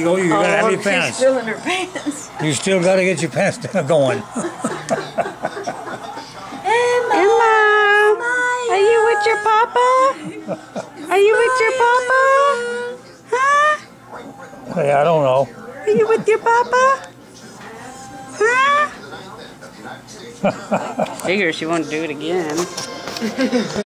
you go. You gotta have oh, your pants. still in her pants. You still gotta get your pants going. Emma, Emma, are you with your papa? Are you with your papa? Huh? hey, I don't know. Are you with your papa? Huh? Figure she won't do it again.